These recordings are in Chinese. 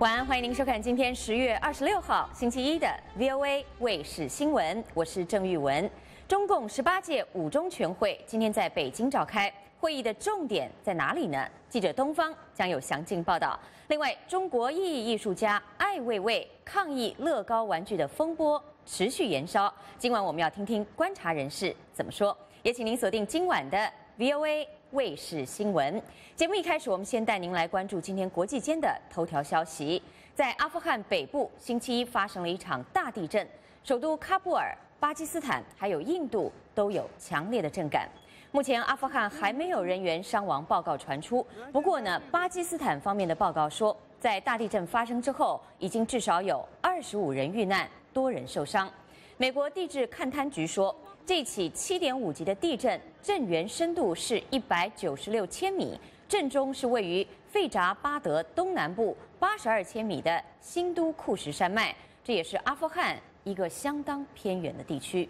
晚安，欢迎您收看今天十月二十六号星期一的 VOA 卫视新闻，我是郑玉文。中共十八届五中全会今天在北京召开，会议的重点在哪里呢？记者东方将有详尽报道。另外，中国艺艺术家艾未未抗议乐高玩具的风波持续延烧，今晚我们要听听观察人士怎么说，也请您锁定今晚的 VOA。卫视新闻节目一开始，我们先带您来关注今天国际间的头条消息。在阿富汗北部，星期一发生了一场大地震，首都喀布尔、巴基斯坦还有印度都有强烈的震感。目前，阿富汗还没有人员伤亡报告传出。不过呢，巴基斯坦方面的报告说，在大地震发生之后，已经至少有二十五人遇难，多人受伤。美国地质勘探局说。这起七点五级的地震，震源深度是一百九十六千米，震中是位于费扎巴德东南部八十二千米的新都库什山脉，这也是阿富汗一个相当偏远的地区。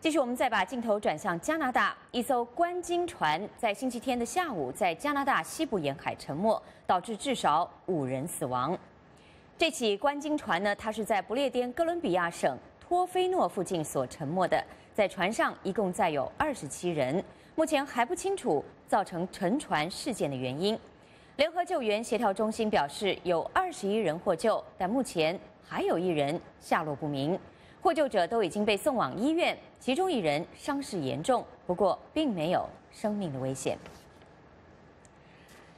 继续，我们再把镜头转向加拿大，一艘观鲸船在星期天的下午在加拿大西部沿海沉没，导致至少五人死亡。这起观鲸船呢，它是在不列颠哥伦比亚省。托菲诺附近所沉没的，在船上一共载有二十七人，目前还不清楚造成沉船事件的原因。联合救援协调中心表示，有二十一人获救，但目前还有一人下落不明。获救者都已经被送往医院，其中一人伤势严重，不过并没有生命的危险。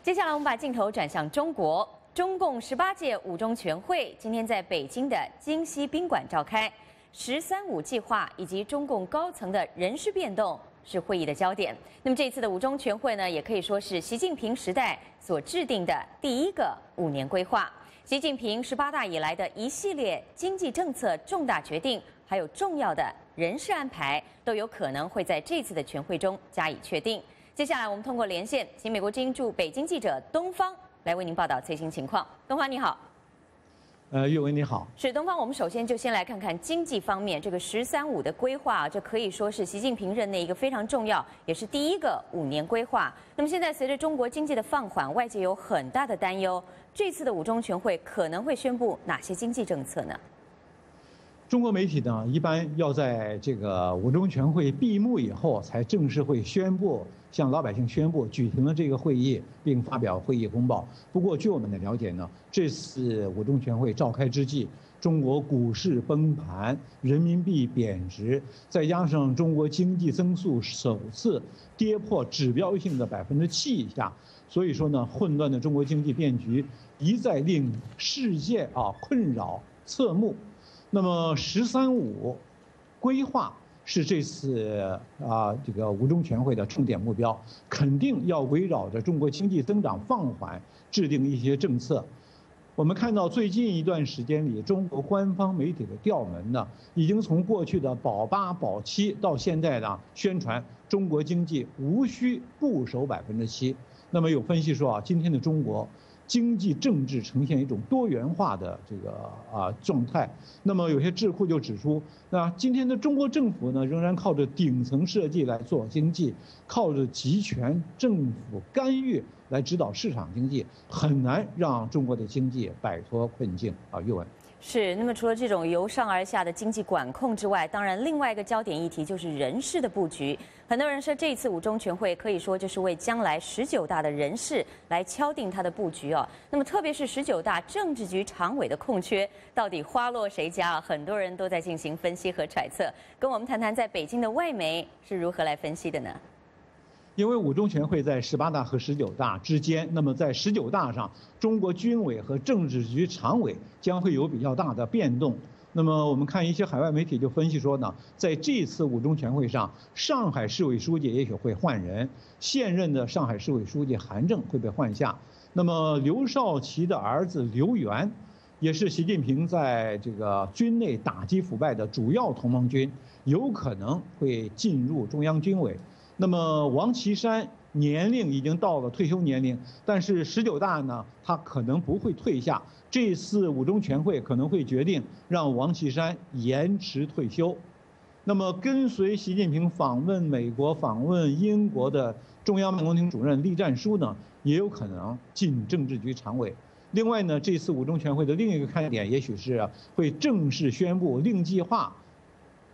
接下来，我们把镜头转向中国，中共十八届五中全会今天在北京的京西宾馆召开。“十三五”计划以及中共高层的人事变动是会议的焦点。那么这次的五中全会呢，也可以说是习近平时代所制定的第一个五年规划。习近平十八大以来的一系列经济政策重大决定，还有重要的人事安排，都有可能会在这次的全会中加以确定。接下来，我们通过连线，请美国之音驻北京记者东方来为您报道最新情况。东方，你好。呃，岳文你好，是东方。我们首先就先来看看经济方面，这个“十三五”的规划，这可以说是习近平任内一个非常重要，也是第一个五年规划。那么现在随着中国经济的放缓，外界有很大的担忧，这次的五中全会可能会宣布哪些经济政策呢？中国媒体呢，一般要在这个五中全会闭幕以后，才正式会宣布向老百姓宣布举行了这个会议，并发表会议公报。不过，据我们的了解呢，这次五中全会召开之际，中国股市崩盘，人民币贬值，再加上中国经济增速首次跌破指标性的百分之七以下，所以说呢，混乱的中国经济变局一再令世界啊困扰侧目。那么“十三五”规划是这次啊这个五中全会的重点目标，肯定要围绕着中国经济增长放缓制定一些政策。我们看到最近一段时间里，中国官方媒体的调门呢，已经从过去的保八保七，到现在呢宣传中国经济无需不守百分之七。那么有分析说啊，今天的中国。经济政治呈现一种多元化的这个啊状态，那么有些智库就指出，那今天的中国政府呢，仍然靠着顶层设计来做经济，靠着集权政府干预来指导市场经济，很难让中国的经济摆脱困境啊。岳文。是，那么除了这种由上而下的经济管控之外，当然另外一个焦点议题就是人事的布局。很多人说，这一次五中全会可以说就是为将来十九大的人事来敲定它的布局哦。那么特别是十九大政治局常委的空缺，到底花落谁家？很多人都在进行分析和揣测。跟我们谈谈，在北京的外媒是如何来分析的呢？因为五中全会在十八大和十九大之间，那么在十九大上，中国军委和政治局常委将会有比较大的变动。那么我们看一些海外媒体就分析说呢，在这次五中全会上，上海市委书记也许会换人，现任的上海市委书记韩正会被换下。那么刘少奇的儿子刘源，也是习近平在这个军内打击腐败的主要同盟军，有可能会进入中央军委。那么王岐山年龄已经到了退休年龄，但是十九大呢，他可能不会退下。这次五中全会可能会决定让王岐山延迟退休。那么跟随习近平访问美国、访问英国的中央办公厅主任栗战书呢，也有可能进政治局常委。另外呢，这次五中全会的另一个看点，也许是会正式宣布令计划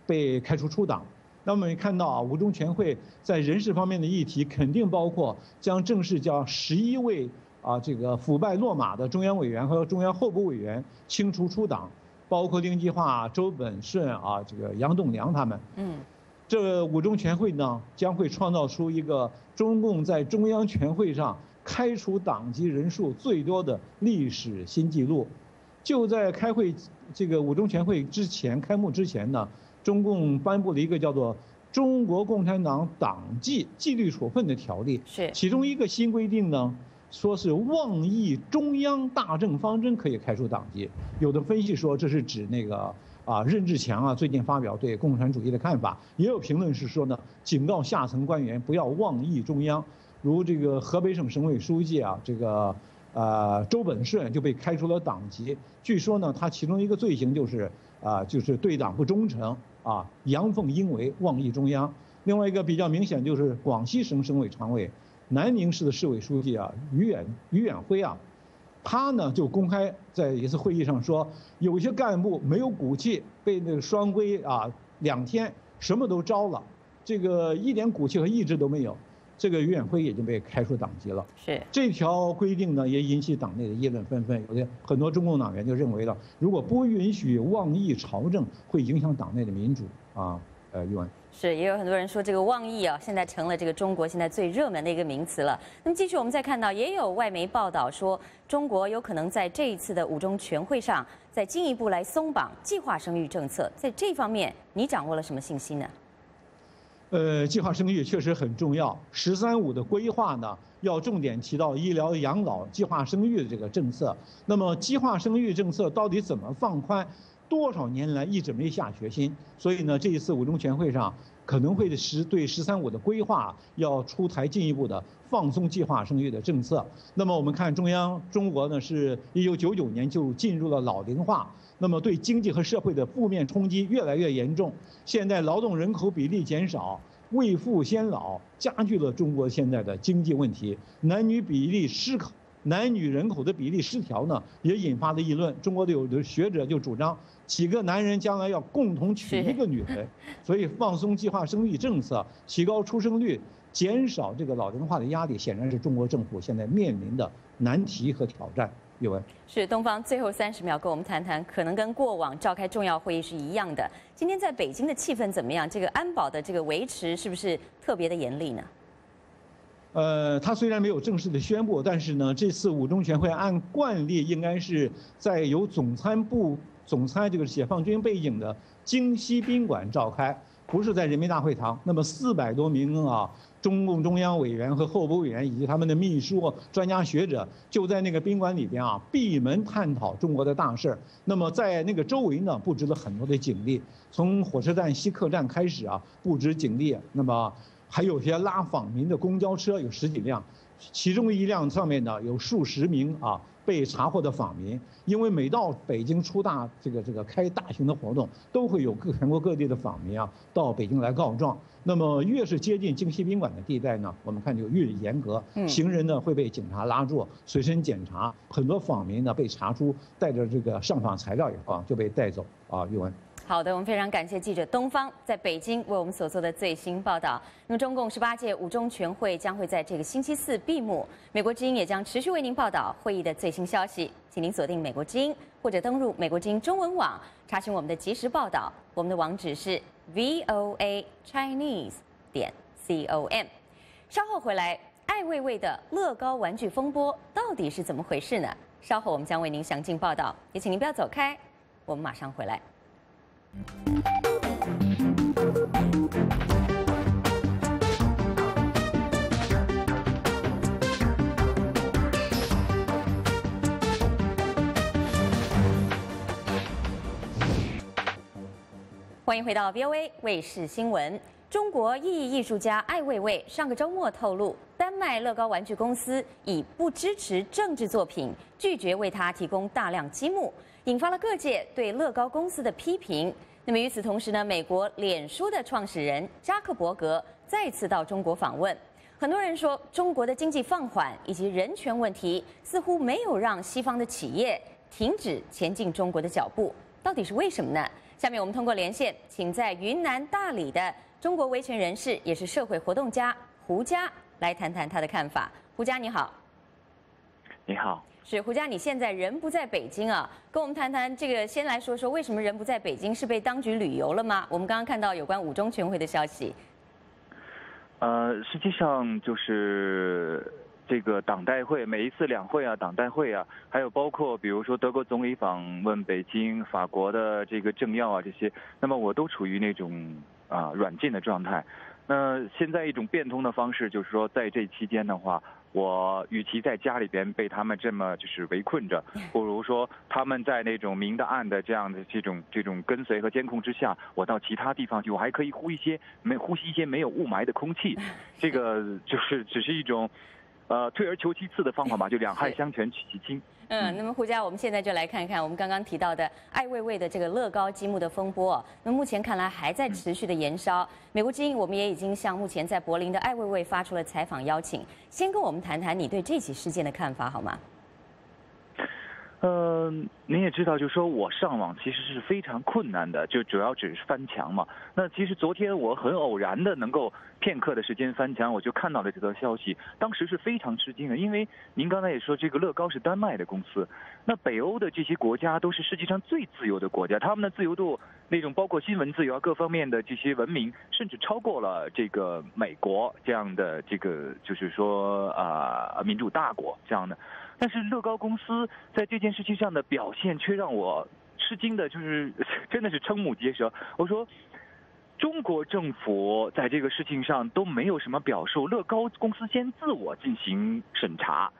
被开除出党。那么看到啊，五中全会在人事方面的议题，肯定包括将正式将十一位啊这个腐败落马的中央委员和中央候补委员清除出党，包括令计划、周本顺啊这个杨栋梁他们。嗯。这五中全会呢，将会创造出一个中共在中央全会上开除党籍人数最多的历史新纪录。就在开会这个五中全会之前开幕之前呢，中共颁布了一个叫做《中国共产党党纪纪律处分的条例》，是其中一个新规定呢，说是妄议中央大政方针可以开除党籍。有的分析说这是指那个。啊，任志强啊，最近发表对共产主义的看法，也有评论是说呢，警告下层官员不要妄议中央。如这个河北省省委书记啊，这个呃周本顺就被开除了党籍。据说呢，他其中一个罪行就是啊，就是对党不忠诚啊，阳奉阴违，妄议中央。另外一个比较明显就是广西省省委常委、南宁市的市委书记啊，于远于远辉啊。他呢就公开在一次会议上说，有些干部没有骨气，被那个双规啊两天什么都招了，这个一点骨气和意志都没有，这个于远辉已经被开除党籍了。是这条规定呢，也引起党内的议论纷纷。有的很多中共党员就认为了，如果不允许妄议朝政，会影响党内的民主啊。呃，于文。是，也有很多人说这个妄议啊，现在成了这个中国现在最热门的一个名词了。那么继续，我们再看到，也有外媒报道说，中国有可能在这一次的五中全会上，再进一步来松绑计划生育政策。在这方面，你掌握了什么信息呢？呃，计划生育确实很重要。“十三五”的规划呢，要重点提到医疗养老、计划生育的这个政策。那么，计划生育政策到底怎么放宽？多少年来一直没下决心，所以呢，这一次五中全会上可能会实对“十三五”的规划要出台进一步的放松计划生育的政策。那么我们看中央，中国呢是一九九九年就进入了老龄化，那么对经济和社会的负面冲击越来越严重。现在劳动人口比例减少，未富先老，加剧了中国现在的经济问题，男女比例失衡。男女人口的比例失调呢，也引发了议论。中国的有的学者就主张，几个男人将来要共同娶一个女人，所以放松计划生育政策，提高出生率，减少这个老龄化的压力，显然是中国政府现在面临的难题和挑战。有文是东方最后三十秒，跟我们谈谈，可能跟过往召开重要会议是一样的。今天在北京的气氛怎么样？这个安保的这个维持是不是特别的严厉呢？呃，他虽然没有正式的宣布，但是呢，这次五中全会按惯例应该是在由总参部总参这个解放军背景的京西宾馆召开，不是在人民大会堂。那么四百多名啊，中共中央委员和候补委员以及他们的秘书、专家学者就在那个宾馆里边啊，闭门探讨中国的大事儿。那么在那个周围呢，布置了很多的警力，从火车站西客站开始啊，布置警力。那么。还有些拉访民的公交车有十几辆，其中一辆上面呢有数十名啊被查获的访民。因为每到北京出大这个这个开大型的活动，都会有各全国各地的访民啊到北京来告状。那么越是接近京西宾馆的地带呢，我们看就越严格，行人呢会被警察拉住，随身检查。很多访民呢被查出带着这个上访材料以后啊就被带走啊。玉文。好的，我们非常感谢记者东方在北京为我们所做的最新报道。那么，中共十八届五中全会将会在这个星期四闭幕，美国之音也将持续为您报道会议的最新消息，请您锁定美国之音或者登录美国之音中文网查询我们的即时报道。我们的网址是 voa chinese 点 com。稍后回来，艾未未的乐高玩具风波到底是怎么回事呢？稍后我们将为您详尽报道，也请您不要走开，我们马上回来。欢迎回到 VOA 卫视新闻。中国艺艺艺术家艾未未上个周末透露，丹麦乐高玩具公司以不支持政治作品，拒绝为他提供大量积木。引发了各界对乐高公司的批评。那么与此同时呢，美国脸书的创始人扎克伯格再次到中国访问。很多人说，中国的经济放缓以及人权问题，似乎没有让西方的企业停止前进中国的脚步，到底是为什么呢？下面我们通过连线，请在云南大理的中国维权人士，也是社会活动家胡佳来谈谈他的看法。胡佳你好，你好，是胡佳，你现在人不在北京啊？跟我们谈谈这个，先来说说为什么人不在北京？是被当局旅游了吗？我们刚刚看到有关五中全会的消息。呃，实际上就是这个党代会，每一次两会啊，党代会啊，还有包括比如说德国总理访问北京、法国的这个政要啊这些，那么我都处于那种啊软禁的状态。那现在一种变通的方式，就是说在这期间的话，我与其在家里边被他们这么就是围困着，不如说他们在那种明的暗的这样的这种这种跟随和监控之下，我到其他地方去，我还可以呼一些没呼吸一些没有雾霾的空气，这个就是只是一种，呃，退而求其次的方法嘛，就两害相权取其轻。嗯，那么胡佳，我们现在就来看一看我们刚刚提到的艾未未的这个乐高积木的风波。那目前看来还在持续的延烧。美国之音我们也已经向目前在柏林的艾未未发出了采访邀请，先跟我们谈谈你对这起事件的看法好吗？呃，您也知道，就是说我上网其实是非常困难的，就主要只是翻墙嘛。那其实昨天我很偶然的能够片刻的时间翻墙，我就看到了这条消息，当时是非常吃惊的，因为您刚才也说这个乐高是丹麦的公司，那北欧的这些国家都是世界上最自由的国家，他们的自由度那种包括新闻自由啊各方面的这些文明，甚至超过了这个美国这样的这个就是说啊民主大国这样的。但是乐高公司在这件事情上的表现却让我吃惊的，就是 真的是瞠目结舌。我说，中国政府在这个事情上都没有什么表述，乐高公司先自我进行审查，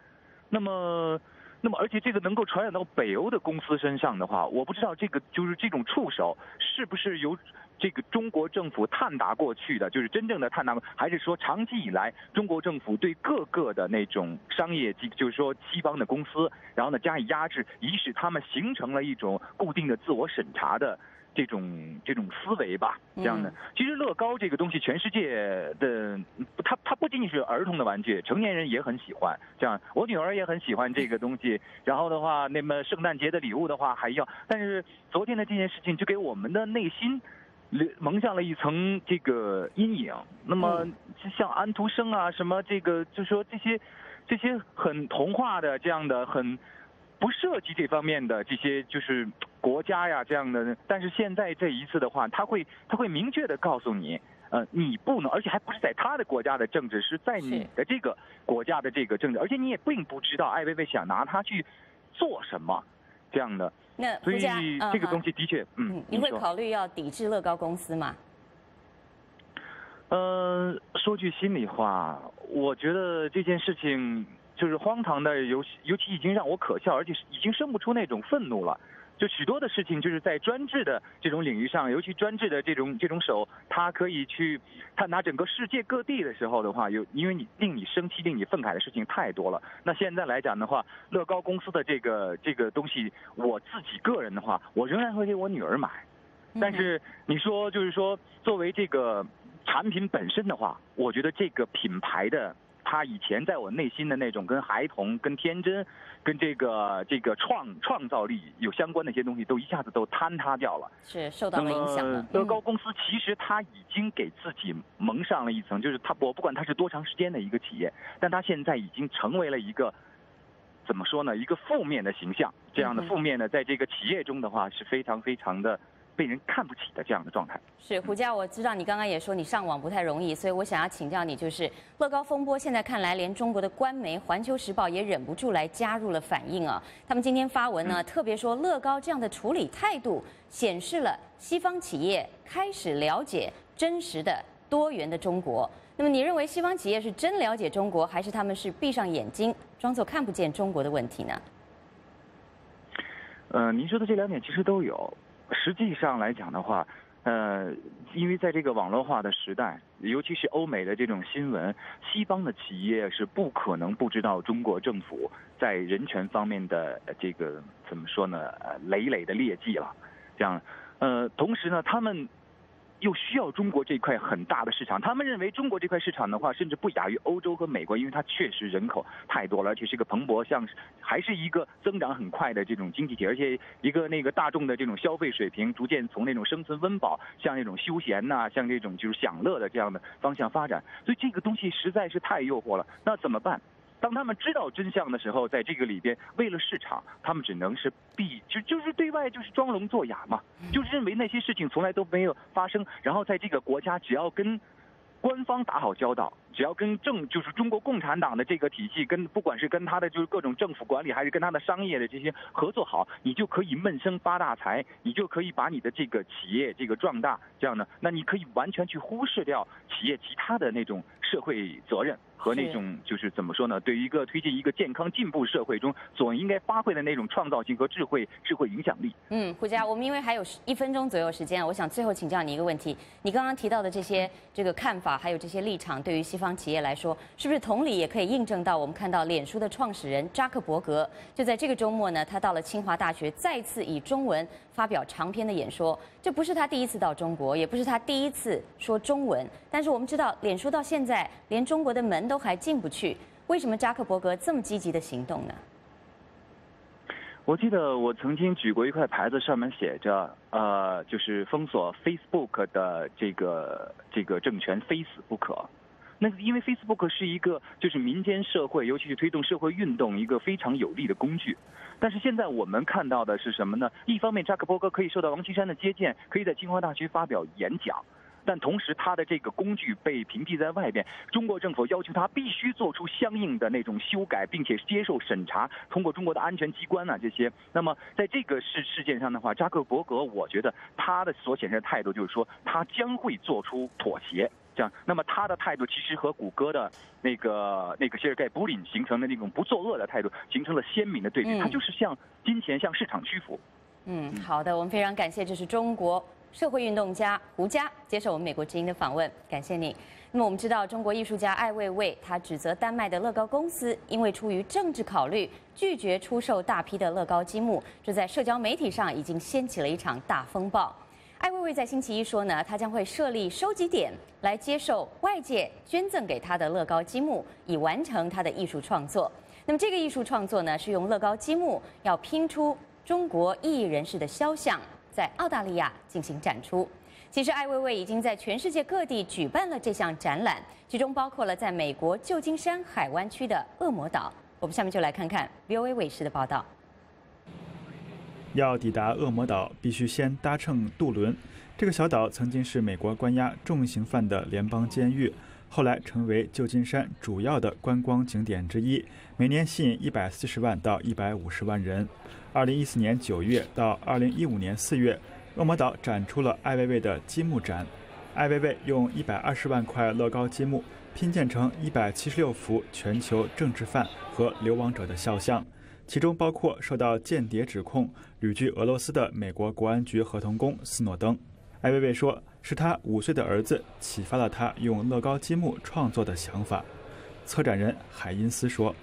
那么，那么而且这个能够传染到北欧的公司身上的话，我不知道这个就是这种触手是不是由。这个中国政府探达过去的，就是真正的探达，还是说长期以来中国政府对各个的那种商业机，就是说西方的公司，然后呢加以压制，以使他们形成了一种固定的自我审查的这种这种思维吧？这样的。其实乐高这个东西，全世界的它它不仅仅是儿童的玩具，成年人也很喜欢。这样，我女儿也很喜欢这个东西。然后的话，那么圣诞节的礼物的话还要，但是昨天的这件事情就给我们的内心。蒙上了一层这个阴影。那么，像安徒生啊，什么这个，就说这些，这些很童话的这样的，很不涉及这方面的这些，就是国家呀这样的。但是现在这一次的话，他会他会明确的告诉你，呃，你不能，而且还不是在他的国家的政治，是在你的这个国家的这个政治，而且你也并不知道艾薇薇想拿它去做什么，这样的。那所以这个东西的确，嗯，你会考虑要抵制乐高公司吗？呃，说句心里话，我觉得这件事情就是荒唐的，尤尤其已经让我可笑，而且已经生不出那种愤怒了。就许多的事情，就是在专制的这种领域上，尤其专制的这种这种手，它可以去探拿整个世界各地的时候的话，有因为你令你生气、令你愤慨的事情太多了。那现在来讲的话，乐高公司的这个这个东西，我自己个人的话，我仍然会给我女儿买。但是你说，就是说，作为这个产品本身的话，我觉得这个品牌的。他以前在我内心的那种跟孩童、跟天真、跟这个这个创创造力有相关的一些东西，都一下子都坍塌掉了，是受到了影响了。乐高公司其实他已经给自己蒙上了一层，就是他我不管他是多长时间的一个企业，但他现在已经成为了一个怎么说呢？一个负面的形象。这样的负面呢，在这个企业中的话是非常非常的。被人看不起的这样的状态是胡佳，我知道你刚刚也说你上网不太容易，所以我想要请教你，就是乐高风波现在看来，连中国的官媒《环球时报》也忍不住来加入了反应啊。他们今天发文呢，特别说乐高这样的处理态度，显示了西方企业开始了解真实的多元的中国。那么你认为西方企业是真了解中国，还是他们是闭上眼睛装作看不见中国的问题呢？呃，您说的这两点其实都有。实际上来讲的话，呃，因为在这个网络化的时代，尤其是欧美的这种新闻，西方的企业是不可能不知道中国政府在人权方面的这个怎么说呢？呃，累累的劣迹了。这样，呃，同时呢，他们又需要中国这块很大的市场。他们认为中国这块市场的话，甚至不亚于欧洲和美国，因为它确实人口太多了，而且是一个蓬勃向，还是一个增长很快的这种经济体，而且一个那个大众的这种消费水平逐渐从那种生存温饱向那种休闲呐，像这种就是享乐的这样的方向发展。所以这个东西实在是太诱惑了。那怎么办？当他们知道真相的时候，在这个里边，为了市场，他们只能是避，就就是对外就是装聋作哑嘛，就是认为那些事情从来都没有发生。然后在这个国家，只要跟官方打好交道，只要跟政就是中国共产党的这个体系，跟不管是跟他的就是各种政府管理，还是跟他的商业的这些合作好，你就可以闷声发大财，你就可以把你的这个企业这个壮大，这样呢，那你可以完全去忽视掉企业其他的那种社会责任。和那种就是怎么说呢？对于一个推进一个健康进步社会中所应该发挥的那种创造性和智慧、智慧影响力。嗯，胡佳，我们因为还有一分钟左右时间，我想最后请教你一个问题：你刚刚提到的这些这个看法，还有这些立场，对于西方企业来说，是不是同理也可以印证到我们看到脸书的创始人扎克伯格就在这个周末呢？他到了清华大学，再次以中文发表长篇的演说。这不是他第一次到中国，也不是他第一次说中文。但是我们知道，脸书到现在连中国的门都还进不去，为什么扎克伯格这么积极的行动呢？我记得我曾经举过一块牌子，上面写着，呃，就是封锁 Facebook 的这个这个政权非死不可。那因为 Facebook 是一个就是民间社会，尤其是推动社会运动一个非常有力的工具。但是现在我们看到的是什么呢？一方面，扎克伯格可以受到王岐山的接见，可以在清华大学发表演讲，但同时他的这个工具被屏蔽在外边。中国政府要求他必须做出相应的那种修改，并且接受审查，通过中国的安全机关啊这些。那么在这个事事件上的话，扎克伯格我觉得他的所显示的态度就是说，他将会做出妥协。这样那么他的态度其实和谷歌的那个那个谢尔盖布林形成的那种不作恶的态度形成了鲜明的对比，他就是向金钱、向市场屈服。嗯，好的，我们非常感谢，这是中国社会运动家胡佳接受我们美国之音的访问，感谢你。那么我们知道，中国艺术家艾未未他指责丹麦的乐高公司因为出于政治考虑拒绝出售大批的乐高积木，这在社交媒体上已经掀起了一场大风暴。艾未未在星期一说呢，他将会设立收集点来接受外界捐赠给他的乐高积木，以完成他的艺术创作。那么这个艺术创作呢，是用乐高积木要拼出中国异议人士的肖像，在澳大利亚进行展出。其实艾薇薇已经在全世界各地举办了这项展览，其中包括了在美国旧金山海湾区的恶魔岛。我们下面就来看看 VOA 卫视的报道。要抵达恶魔岛，必须先搭乘渡轮。这个小岛曾经是美国关押重刑犯的联邦监狱，后来成为旧金山主要的观光景点之一，每年吸引一百四十万到一百五十万人。二零一四年九月到二零一五年四月，恶魔岛展出了艾薇薇的积木展。艾薇薇用一百二十万块乐高积木拼建成一百七十六幅全球政治犯和流亡者的肖像。其中包括受到间谍指控、旅居俄罗斯的美国国安局合同工斯诺登。艾薇薇说：“是他五岁的儿子启发了他用乐高积木创作的想法。”策展人海因斯说：“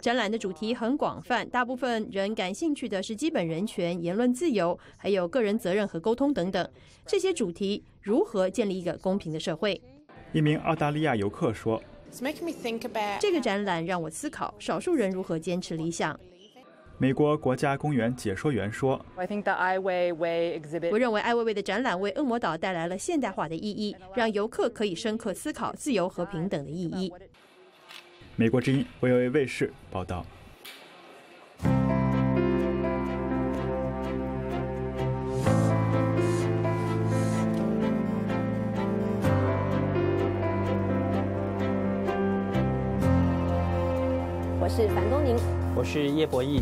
展览的主题很广泛，大部分人感兴趣的是基本人权、言论自由，还有个人责任和沟通等等。这些主题如何建立一个公平的社会？”一名澳大利亚游客说。这个展览让我思考少数人如何坚持理想。美国国家公园解说员说：“我认为艾薇薇的展览为恶魔岛带来了现代化的意义，让游客可以深刻思考自由和平等的意义。”美国之音 VOA 卫视报道。是叶博弈。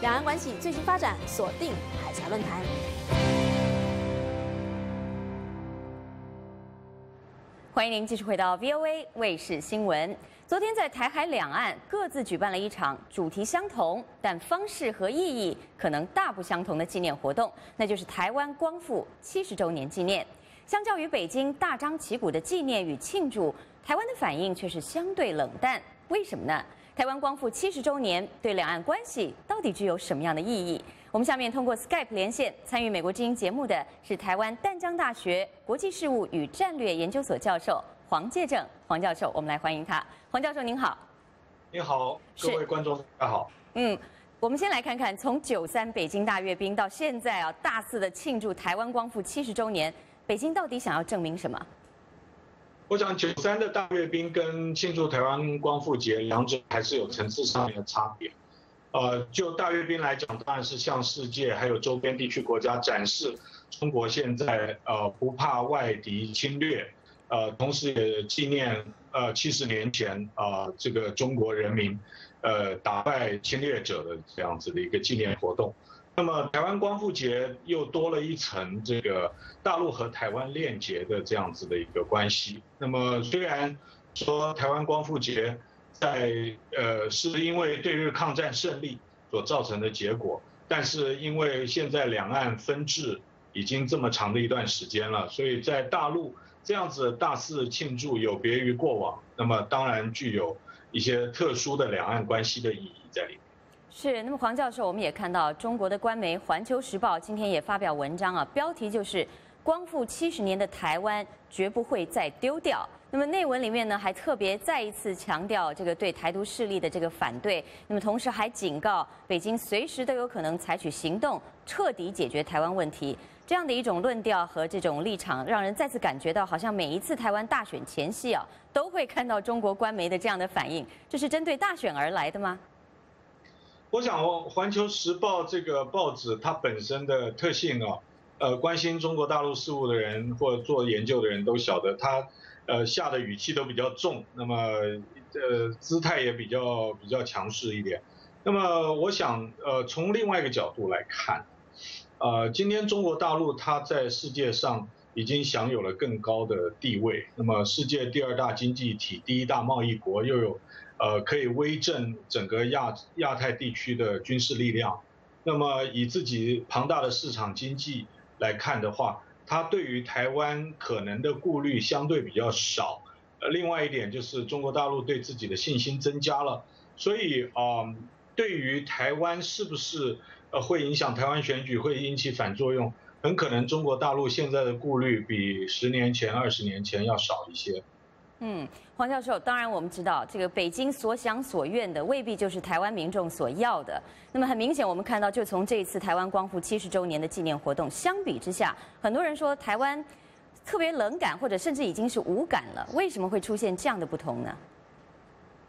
两岸关系最新发展，锁定海峡论坛。欢迎您继续回到 VOA 卫视新闻。昨天在台海两岸各自举办了一场主题相同，但方式和意义可能大不相同的纪念活动，那就是台湾光复七十周年纪念。相较于北京大张旗鼓的纪念与庆祝，台湾的反应却是相对冷淡。为什么呢？台湾光复七十周年对两岸关系到底具有什么样的意义？我们下面通过 Skype 连线参与美国之音节目的是台湾淡江大学国际事务与战略研究所教授黄介正黄教授，我们来欢迎他。黄教授您好。你好，各位观众大家好。嗯，我们先来看看从九三北京大阅兵到现在啊，大肆的庆祝台湾光复七十周年，北京到底想要证明什么？我想九三的大阅兵跟庆祝台湾光复节，两者还是有层次上面的差别。呃，就大阅兵来讲，当然是向世界还有周边地区国家展示中国现在呃不怕外敌侵略，呃，同时也纪念呃七十年前啊这个中国人民呃打败侵略者的这样子的一个纪念活动。那么台湾光复节又多了一层这个大陆和台湾链接的这样子的一个关系。那么虽然说台湾光复节在呃是因为对日抗战胜利所造成的结果，但是因为现在两岸分治已经这么长的一段时间了，所以在大陆这样子大肆庆祝有别于过往，那么当然具有一些特殊的两岸关系的意义在里面。是，那么黄教授，我们也看到中国的官媒《环球时报》今天也发表文章啊，标题就是“光复七十年的台湾绝不会再丢掉”。那么内文里面呢，还特别再一次强调这个对台独势力的这个反对，那么同时还警告北京随时都有可能采取行动，彻底解决台湾问题。这样的一种论调和这种立场，让人再次感觉到，好像每一次台湾大选前夕啊，都会看到中国官媒的这样的反应。这是针对大选而来的吗？我想，《环球时报》这个报纸它本身的特性啊，呃，关心中国大陆事务的人或做研究的人都晓得，它呃下的语气都比较重，那么呃姿态也比较比较强势一点。那么我想，呃，从另外一个角度来看，呃，今天中国大陆它在世界上已经享有了更高的地位，那么世界第二大经济体、第一大贸易国又有。呃，可以威震整个亚亚太地区的军事力量。那么以自己庞大的市场经济来看的话，它对于台湾可能的顾虑相对比较少。呃，另外一点就是中国大陆对自己的信心增加了。所以啊，对于台湾是不是呃会影响台湾选举，会引起反作用，很可能中国大陆现在的顾虑比十年前、二十年前要少一些。嗯，黄教授，当然我们知道，这个北京所想所愿的未必就是台湾民众所要的。那么很明显，我们看到，就从这一次台湾光复七十周年的纪念活动相比之下，很多人说台湾特别冷感，或者甚至已经是无感了。为什么会出现这样的不同呢？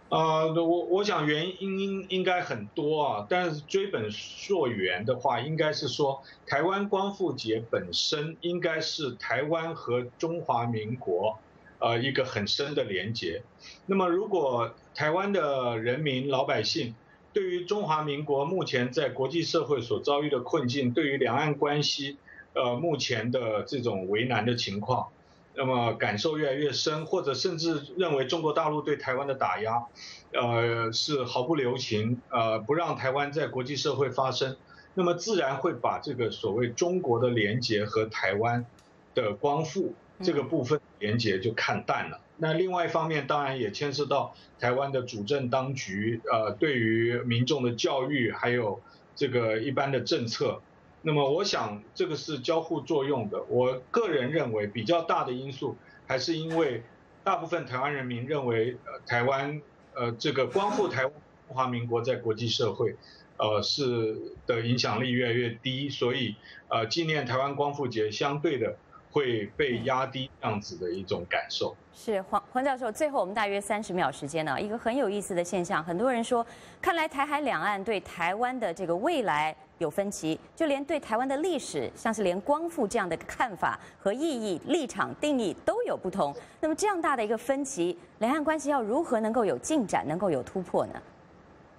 呃，我我想原因应应该很多啊，但是追本溯源的话，应该是说台湾光复节本身应该是台湾和中华民国。呃，一个很深的连结。那么，如果台湾的人民老百姓对于中华民国目前在国际社会所遭遇的困境，对于两岸关系呃目前的这种为难的情况，那么感受越来越深，或者甚至认为中国大陆对台湾的打压，呃是毫不留情，呃不让台湾在国际社会发声，那么自然会把这个所谓中国的连结和台湾的光复。这个部分连结就看淡了。那另外一方面，当然也牵涉到台湾的主政当局，呃，对于民众的教育，还有这个一般的政策。那么，我想这个是交互作用的。我个人认为，比较大的因素还是因为大部分台湾人民认为，呃，台湾，呃，这个光复台湾中华民国在国际社会，呃，是的影响力越来越低，所以，呃，纪念台湾光复节相对的。会被压低这样子的一种感受。是黄黄教授，最后我们大约三十秒时间呢，一个很有意思的现象，很多人说，看来台海两岸对台湾的这个未来有分歧，就连对台湾的历史，像是连光复这样的看法和意义、立场定义都有不同。那么这样大的一个分歧，两岸关系要如何能够有进展，能够有突破呢？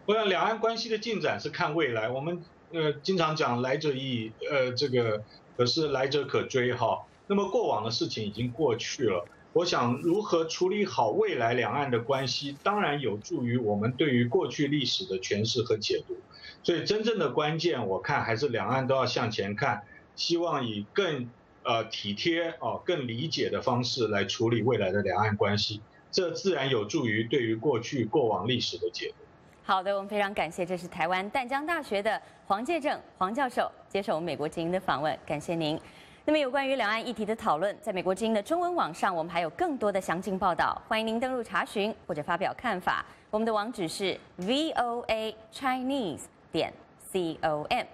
我想两岸关系的进展是看未来，我们呃经常讲来者易，呃这个可是来者可追哈。那么过往的事情已经过去了，我想如何处理好未来两岸的关系，当然有助于我们对于过去历史的诠释和解读。所以真正的关键，我看还是两岸都要向前看，希望以更呃体贴哦、更理解的方式来处理未来的两岸关系，这自然有助于对于过去过往历史的解读。好的，我们非常感谢，这是台湾淡江大学的黄介正黄教授接受我们美国之音的访问，感谢您。那么有关于两岸议题的讨论，在美国之音的中文网上，我们还有更多的详尽报道，欢迎您登录查询或者发表看法。我们的网址是 voa chinese 点 com。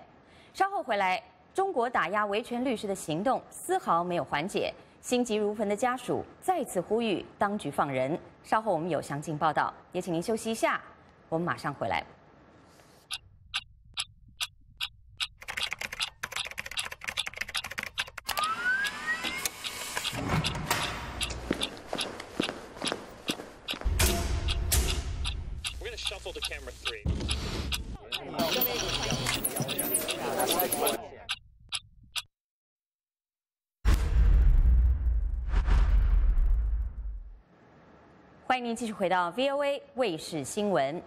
稍后回来，中国打压维权律师的行动丝毫没有缓解，心急如焚的家属再次呼吁当局放人。稍后我们有详尽报道，也请您休息一下，我们马上回来。欢迎您继续回到 VOA 卫视新闻。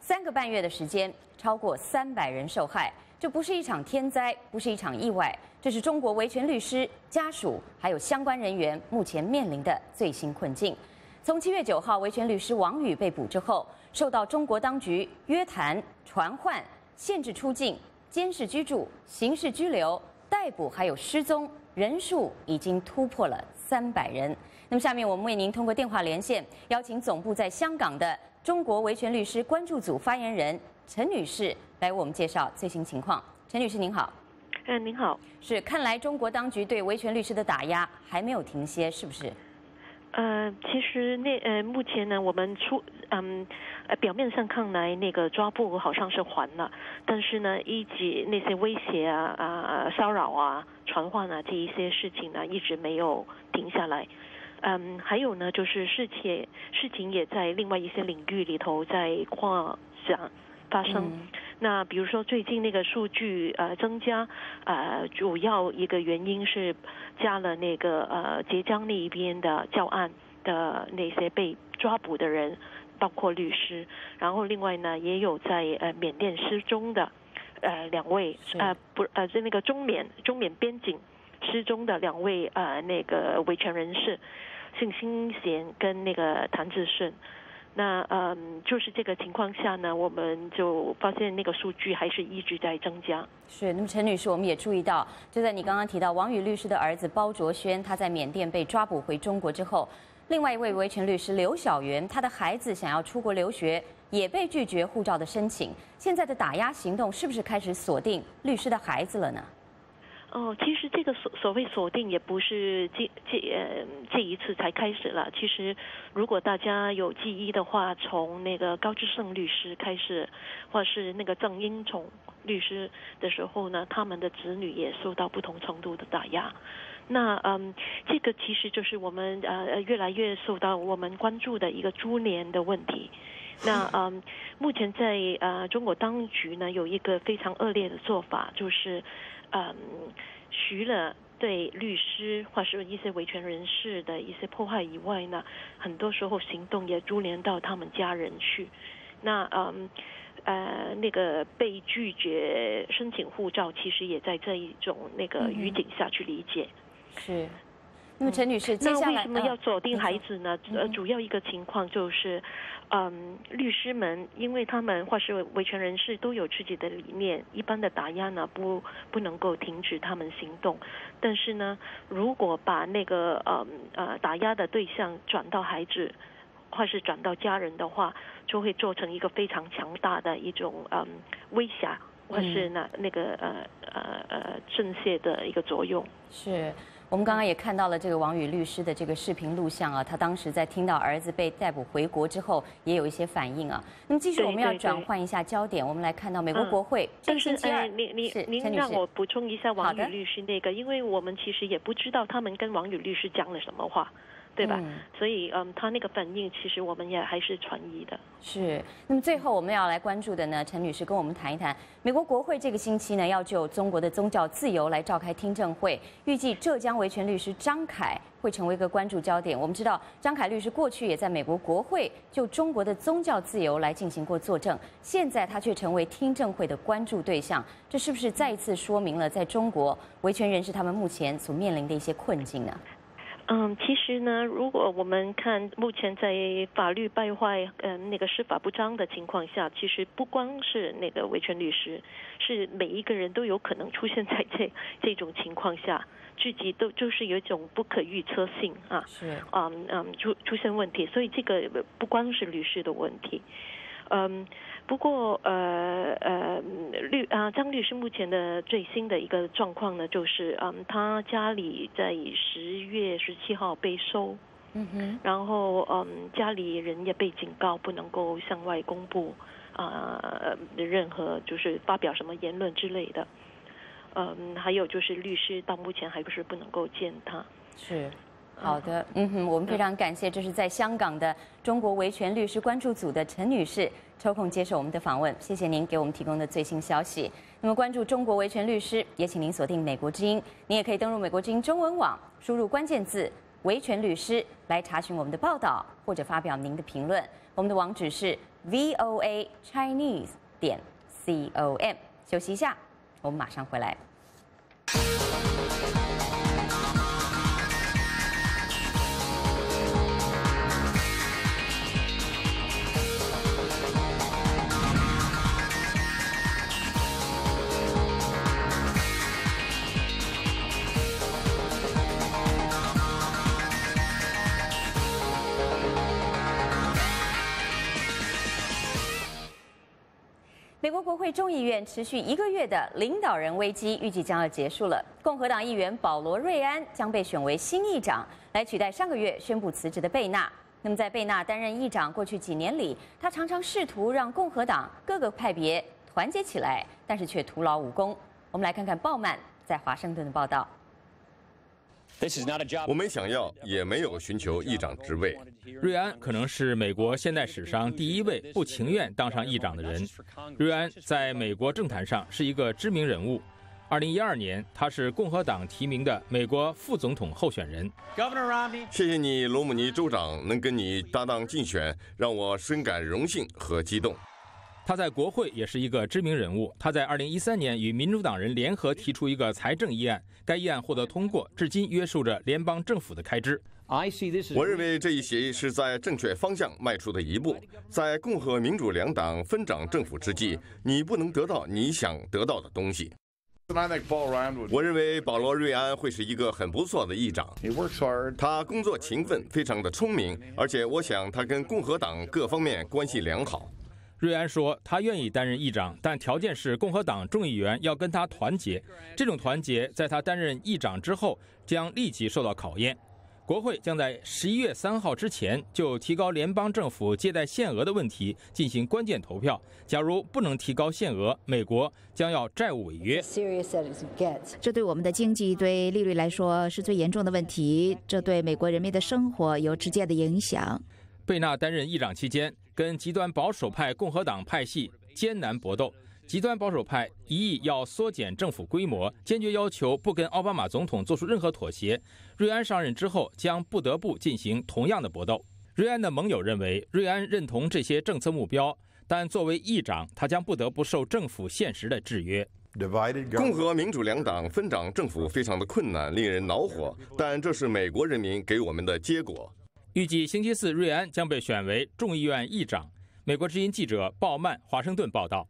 三个半月的时间，超过三百人受害，这不是一场天灾，不是一场意外，这是中国维权律师家属还有相关人员目前面临的最新困境。从七月九号维权律师王宇被捕之后，受到中国当局约谈、传唤、限制出境、监视居住、刑事拘留、逮捕还有失踪，人数已经突破了三百人。那么下面我们为您通过电话连线，邀请总部在香港的中国维权律师关注组发言人陈女士来为我们介绍最新情况。陈女士您好，嗯，您好，是看来中国当局对维权律师的打压还没有停歇，是不是？呃，其实那呃，目前呢，我们出嗯，呃，表面上看来那个抓捕好像是还了，但是呢，一直那些威胁啊啊骚扰啊传唤啊这一些事情呢，一直没有停下来。嗯，还有呢，就是事情事情也在另外一些领域里头在扩展发生。那比如说最近那个数据呃增加，呃，主要一个原因是加了那个呃浙江那一边的教案的那些被抓捕的人，包括律师。然后另外呢，也有在呃缅甸失踪的呃两位呃不呃在那个中缅中缅边境失踪的两位呃那个维权人士。信新贤跟那个谭志顺，那嗯，就是这个情况下呢，我们就发现那个数据还是一直在增加。是，那么陈女士，我们也注意到，就在你刚刚提到王宇律师的儿子包卓轩，他在缅甸被抓捕回中国之后，另外一位维权律师刘小元，他的孩子想要出国留学，也被拒绝护照的申请。现在的打压行动是不是开始锁定律师的孩子了呢？哦，其实这个所所谓锁定也不是这这呃这一次才开始了。其实，如果大家有记忆的话，从那个高志胜律师开始，或是那个郑英宠律师的时候呢，他们的子女也受到不同程度的打压。那嗯，这个其实就是我们呃越来越受到我们关注的一个株连的问题。那嗯，目前在呃中国当局呢有一个非常恶劣的做法，就是。嗯，除了对律师或是一些维权人士的一些破坏以外呢，很多时候行动也株连到他们家人去。那嗯呃，那个被拒绝申请护照，其实也在这一种那个语境下去理解。是。那么陈女士，那为什么要锁定孩子呢？呃，主要一个情况就是，嗯，律师们因为他们或是维权人士都有自己的理念，一般的打压呢不不能够停止他们行动。但是呢，如果把那个呃呃打压的对象转到孩子，或是转到家人的话，就会做成一个非常强大的一种嗯威胁，或是那那个呃呃呃震慑的一个作用。是。我们刚刚也看到了这个王宇律师的这个视频录像啊，他当时在听到儿子被逮捕回国之后，也有一些反应啊。那么继续我们要转换一下焦点，我们来看到美国国会这个星期二，您您您让我补充一下王宇律师那个，因为我们其实也不知道他们跟王宇律师讲了什么话。对吧？所以，嗯，他那个反应，其实我们也还是存疑的。是。那么最后我们要来关注的呢，陈女士跟我们谈一谈，美国国会这个星期呢要就中国的宗教自由来召开听证会，预计浙江维权律师张凯会成为一个关注焦点。我们知道，张凯律师过去也在美国国会就中国的宗教自由来进行过作证，现在他却成为听证会的关注对象，这是不是再一次说明了在中国维权人士他们目前所面临的一些困境呢？嗯，其实呢，如果我们看目前在法律败坏、嗯那个司法不彰的情况下，其实不光是那个维权律师，是每一个人都有可能出现在这这种情况下，自己都就是有一种不可预测性啊，是，嗯嗯出出现问题，所以这个不光是律师的问题，嗯。不过，呃呃，律啊，张律师目前的最新的一个状况呢，就是嗯，他家里在十月十七号被收，嗯哼，然后嗯，家里人也被警告不能够向外公布啊任何就是发表什么言论之类的，嗯，还有就是律师到目前还不是不能够见他，是。好的，嗯哼，我们非常感谢，这是在香港的中国维权律师关注组的陈女士抽空接受我们的访问，谢谢您给我们提供的最新消息。那么关注中国维权律师，也请您锁定美国之音，您也可以登录美国之音中文网，输入关键字“维权律师”来查询我们的报道或者发表您的评论。我们的网址是 voa chinese 点 com。休息一下，我们马上回来。会众议院持续一个月的领导人危机预计将要结束了。共和党议员保罗·瑞安将被选为新议长，来取代上个月宣布辞职的贝纳。那么，在贝纳担任议长过去几年里，他常常试图让共和党各个派别团结起来，但是却徒劳无功。我们来看看鲍曼在华盛顿的报道。我没想要，也没有寻求议长职位。瑞安可能是美国现代史上第一位不情愿当上议长的人。瑞安在美国政坛上是一个知名人物。2012年，他是共和党提名的美国副总统候选人。谢谢你，罗姆尼州长，能跟你搭档竞选，让我深感荣幸和激动。他在国会也是一个知名人物。他在2013年与民主党人联合提出一个财政议案，该议案获得通过，至今约束着联邦政府的开支。我认为这一协议是在正确方向迈出的一步。在共和民主两党分掌政府之际，你不能得到你想得到的东西。我认为保罗·瑞安会是一个很不错的议长。他工作勤奋，非常的聪明，而且我想他跟共和党各方面关系良好。瑞安说，他愿意担任议长，但条件是共和党众议员要跟他团结。这种团结在他担任议长之后将立即受到考验。国会将在十一月三号之前就提高联邦政府借贷限额的问题进行关键投票。假如不能提高限额，美国将要债务违约。这对我们的经济、对利率来说是最严重的问题，这对美国人民的生活有直接的影响。贝纳担任议长期间。跟极端保守派共和党派系艰难搏斗，极端保守派一意要缩减政府规模，坚决要求不跟奥巴马总统做出任何妥协。瑞安上任之后，将不得不进行同样的搏斗。瑞安的盟友认为，瑞安认同这些政策目标，但作为议长，他将不得不受政府现实的制约。共和民主两党分掌政府非常的困难，令人恼火，但这是美国人民给我们的结果。预计星期四，瑞安将被选为众议院议长。美国之音记者鲍曼华盛顿报道。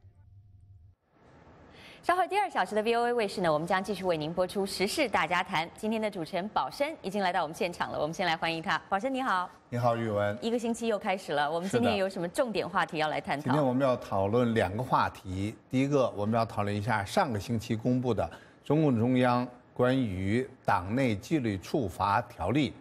稍后第二小时的 VOA 卫视呢，我们将继续为您播出时事大家谈。今天的主持人宝生已经来到我们现场了，我们先来欢迎他。宝生你好，你好宇文。一个星期又开始了，我们今天有什么重点话题要来探讨？今天我们要讨论两个话题。第一个，我们要讨论一下上个星期公布的中共中央关于党内纪律处罚条例。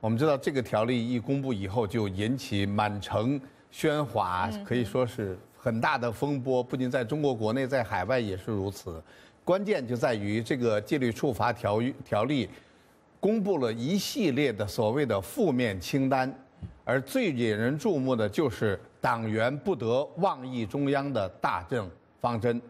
我们知道这个条例一公布以后，就引起满城喧哗，可以说是很大的风波。不仅在中国国内，在海外也是如此。关键就在于这个纪律处罚条条例公布了一系列的所谓的负面清单，而最引人注目的就是党员不得妄议中央的大政方针。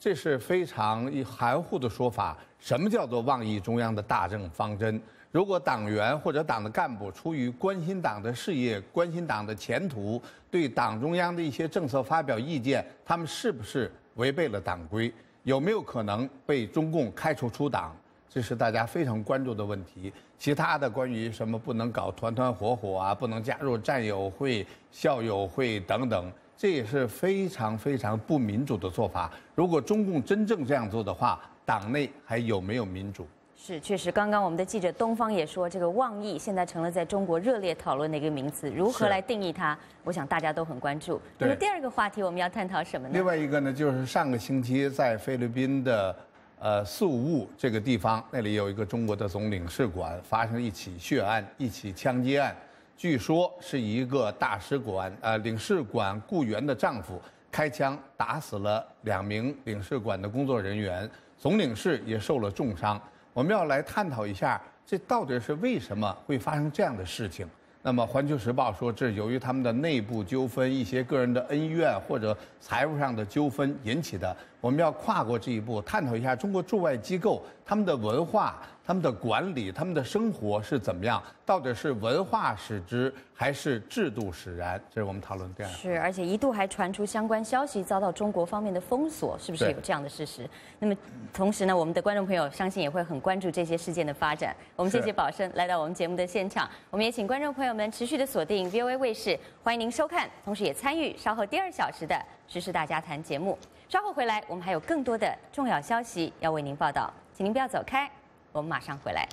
这是非常含糊的说法。什么叫做妄议中央的大政方针？如果党员或者党的干部出于关心党的事业、关心党的前途，对党中央的一些政策发表意见，他们是不是违背了党规？有没有可能被中共开除出党？这是大家非常关注的问题。其他的关于什么不能搞团团伙伙啊，不能加入战友会、校友会等等，这也是非常非常不民主的做法。如果中共真正这样做的话，党内还有没有民主？是，确实，刚刚我们的记者东方也说，这个妄议现在成了在中国热烈讨论的一个名词，如何来定义它？我想大家都很关注。那么第二个话题我们要探讨什么呢？另外一个呢，就是上个星期在菲律宾的呃宿务这个地方，那里有一个中国的总领事馆发生一起血案，一起枪击案，据说是一个大使馆呃领事馆雇员的丈夫开枪打死了两名领事馆的工作人员，总领事也受了重伤。我们要来探讨一下，这到底是为什么会发生这样的事情？那么，《环球时报》说，这是由于他们的内部纠纷、一些个人的恩怨或者财务上的纠纷引起的。我们要跨过这一步，探讨一下中国驻外机构他们的文化。他们的管理，他们的生活是怎么样？到底是文化使之，还是制度使然？这是我们讨论第二。是，而且一度还传出相关消息遭到中国方面的封锁，是不是有这样的事实？那么，同时呢，我们的观众朋友相信也会很关注这些事件的发展。我们谢谢宝生来到我们节目的现场，我们也请观众朋友们持续的锁定 VOA 卫视，欢迎您收看，同时也参与稍后第二小时的时事大家谈节目。稍后回来，我们还有更多的重要消息要为您报道，请您不要走开。我们马上回来。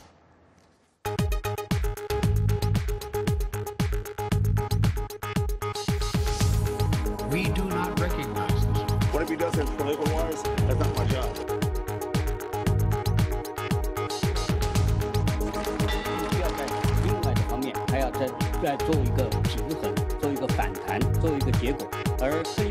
We do not recognize this. What if he doesn't political wise? That's not my job. 需要在另外的方面，还要再再做一个平衡，做一个反弹，做一个结果，而可以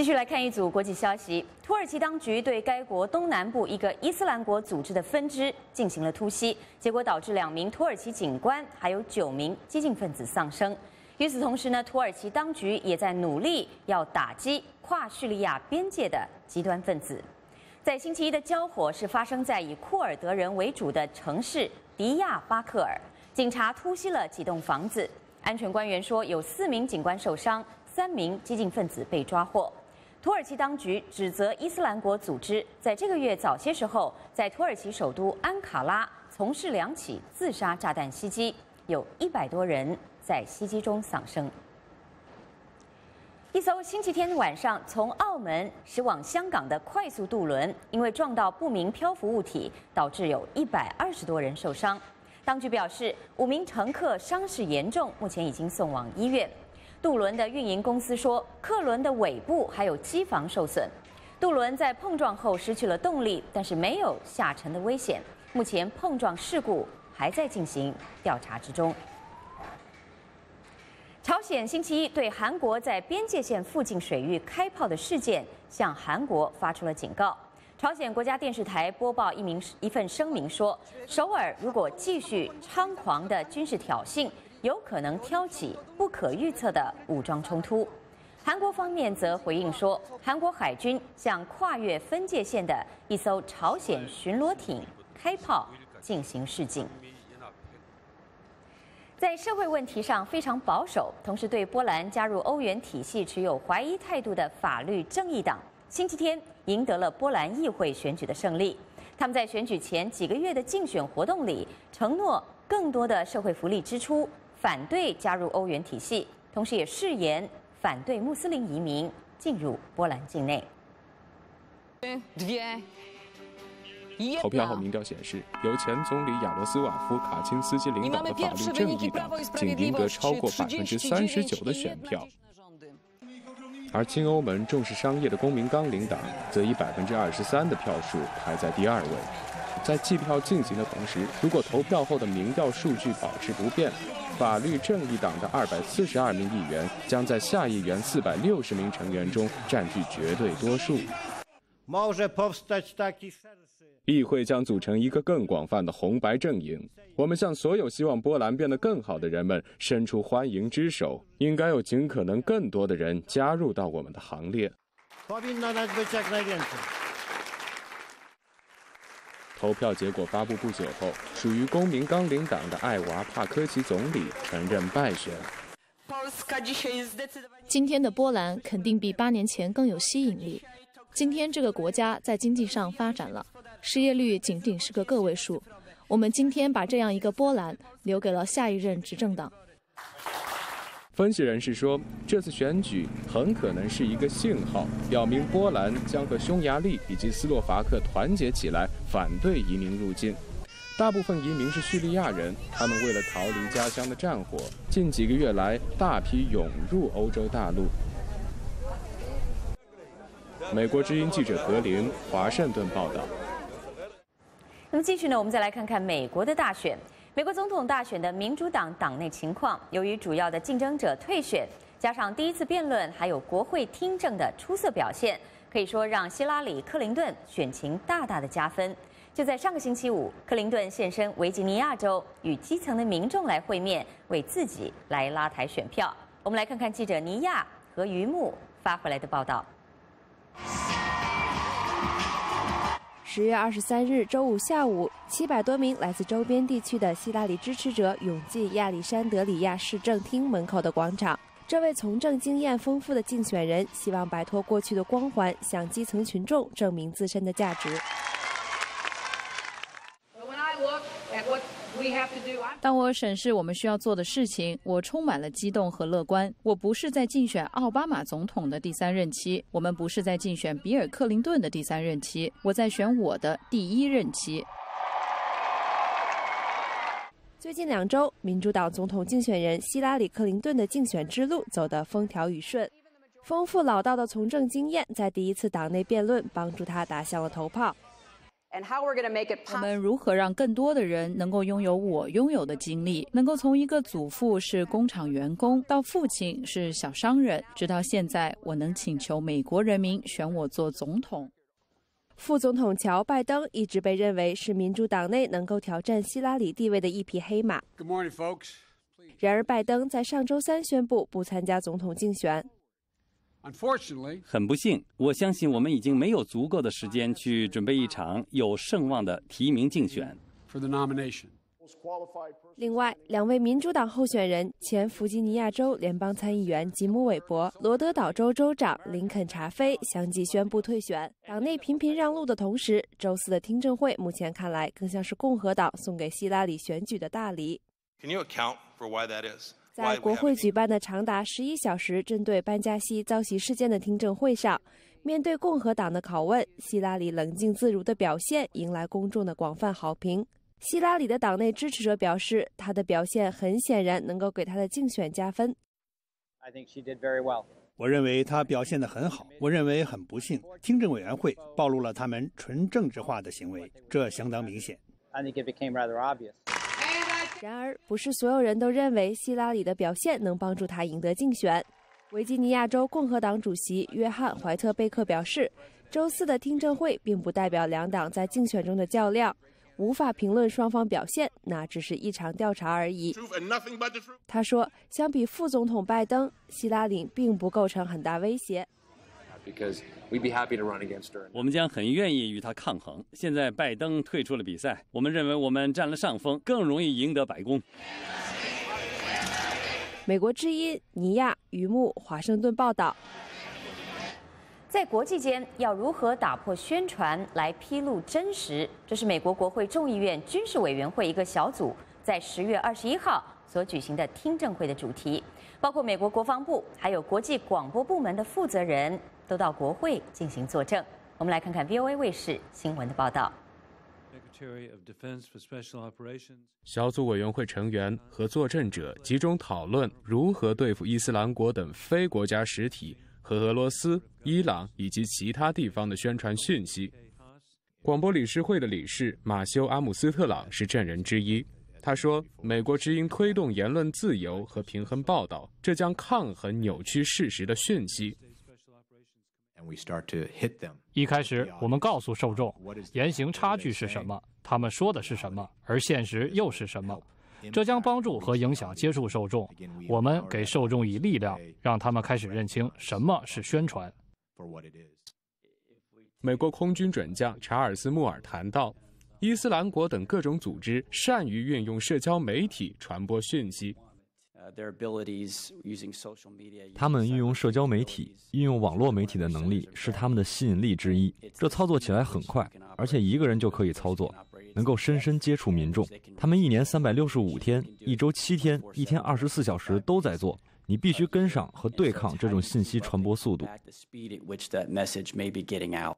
继续来看一组国际消息：土耳其当局对该国东南部一个伊斯兰国组织的分支进行了突袭，结果导致两名土耳其警官还有九名激进分子丧生。与此同时呢，土耳其当局也在努力要打击跨叙利亚边界的极端分子。在星期一的交火是发生在以库尔德人为主的城市迪亚巴克尔，警察突袭了几栋房子，安全官员说有四名警官受伤，三名激进分子被抓获。土耳其当局指责伊斯兰国组织在这个月早些时候在土耳其首都安卡拉从事两起自杀炸弹袭击，有一百多人在袭击中丧生。一艘星期天晚上从澳门驶往香港的快速渡轮，因为撞到不明漂浮物体，导致有一百二十多人受伤。当局表示，五名乘客伤势严重，目前已经送往医院。渡轮的运营公司说，客轮的尾部还有机房受损，渡轮在碰撞后失去了动力，但是没有下沉的危险。目前碰撞事故还在进行调查之中。朝鲜星期一对韩国在边界线附近水域开炮的事件，向韩国发出了警告。朝鲜国家电视台播报一名一份声明说，首尔如果继续猖狂的军事挑衅。有可能挑起不可预测的武装冲突。韩国方面则回应说，韩国海军向跨越分界线的一艘朝鲜巡逻艇开炮进行示警。在社会问题上非常保守，同时对波兰加入欧元体系持有怀疑态度的法律正义党，星期天赢得了波兰议会选举的胜利。他们在选举前几个月的竞选活动里承诺更多的社会福利支出。反对加入欧元体系，同时也誓言反对穆斯林移民进入波兰境内。投票后民调显示，由前总理亚罗斯瓦夫·卡钦斯基领导的法律正义党仅赢得超过百分之三十九的选票，而亲欧盟重视商业的公民纲领党则以百分之二十三的票数排在第二位。在计票进行的同时，如果投票后的民调数据保持不变，法律正义党的二百四十二名议员将在下议院四百六十名成员中占据绝对多数。议会将组成一个更广泛的红白阵营。我们向所有希望波兰变得更好的人们伸出欢迎之手。应该有尽可能更多的人加入到我们的行列。投票结果发布不久后，属于公民纲领党的艾娃·帕科奇总理承认败选。今天的波兰肯定比八年前更有吸引力。今天这个国家在经济上发展了，失业率仅仅是个个位数。我们今天把这样一个波兰留给了下一任执政党。分析人士说，这次选举很可能是一个信号，表明波兰将和匈牙利以及斯洛伐克团结起来，反对移民入境。大部分移民是叙利亚人，他们为了逃离家乡的战火，近几个月来大批涌入欧洲大陆。美国之音记者格林华盛顿报道。那么继续呢，我们再来看看美国的大选。美国总统大选的民主党党内情况，由于主要的竞争者退选，加上第一次辩论还有国会听证的出色表现，可以说让希拉里·克林顿选情大大的加分。就在上个星期五，克林顿现身维吉尼亚州，与基层的民众来会面，为自己来拉抬选票。我们来看看记者尼亚和于木发回来的报道。十月二十三日周五下午，七百多名来自周边地区的希拉里支持者涌进亚历山德里亚市政厅门口的广场。这位从政经验丰富的竞选人希望摆脱过去的光环，向基层群众证明自身的价值。当我审视我们需要做的事情，我充满了激动和乐观。我不是在竞选奥巴马总统的第三任期，我们不是在竞选比尔·克林顿的第三任期，我在选我的第一任期。最近两周，民主党总统竞选人希拉里·克林顿的竞选之路走得风调雨顺，丰富老道的从政经验在第一次党内辩论帮助他打响了头炮。我们如何让更多的人能够拥有我拥有的经历？能够从一个祖父是工厂员工到父亲是小商人，直到现在，我能请求美国人民选我做总统。副总统乔·拜登一直被认为是民主党内能够挑战希拉里地位的一匹黑马。Good morning, folks. 然而，拜登在上周三宣布不参加总统竞选。很不幸，我相信我们已经没有足够的时间去准备一场有盛望的提名竞选。另外，两位民主党候选人前弗吉尼亚州联邦参议员吉姆·韦伯、罗德岛州州长林肯·查菲相继宣布退选。党内频频让路的同时，周四的听证会目前看来更像是共和党送给希拉里选举的大礼。在国会举办的长达十一小时针对班加西遭袭事件的听证会上，面对共和党的拷问，希拉里冷静自如的表现迎来公众的广泛好评。希拉里的党内支持者表示，他的表现很显然能够给他的竞选加分。我认为他表现得很好。我认为很不幸，听证委员会暴露了他们纯政治化的行为，这相当明显。然而，不是所有人都认为希拉里的表现能帮助他赢得竞选。维吉尼亚州共和党主席约翰·怀特贝克表示，周四的听证会并不代表两党在竞选中的较量，无法评论双方表现，那只是一场调查而已。他说，相比副总统拜登，希拉里并不构成很大威胁。我们将很愿意与他抗衡。现在拜登退出了比赛，我们认为我们占了上风，更容易赢得白宫。美国之音尼亚于木华盛顿报道。在国际间，要如何打破宣传来披露真实？这是美国国会众议院军事委员会一个小组在十月二十一号所举行的听证会的主题，包括美国国防部还有国际广播部门的负责人。都到国会进行作证。我们来看看 VOA 卫视新闻的报道。小组委员会成员和作证者集中讨论如何对付伊斯兰国等非国家实体和俄罗斯、伊朗以及其他地方的宣传讯息。广播理事会的理事马修·阿姆斯特朗是证人之一。他说：“美国之音推动言论自由和平衡报道，这将抗衡扭曲事实的讯息。”一开始，我们告诉受众言行差距是什么，他们说的是什么，而现实又是什么。这将帮助和影响接触受众。我们给受众以力量，让他们开始认清什么是宣传。美国空军准将查尔斯·穆尔谈到，伊斯兰国等各种组织善于运用社交媒体传播讯息。他们运用社交媒体、运用网络媒体的能力是他们的吸引力之一。这操作起来很快，而且一个人就可以操作，能够深深接触民众。他们一年三百六十五天，一周七天，一天二十四小时都在做。你必须跟上和对抗这种信息传播速度。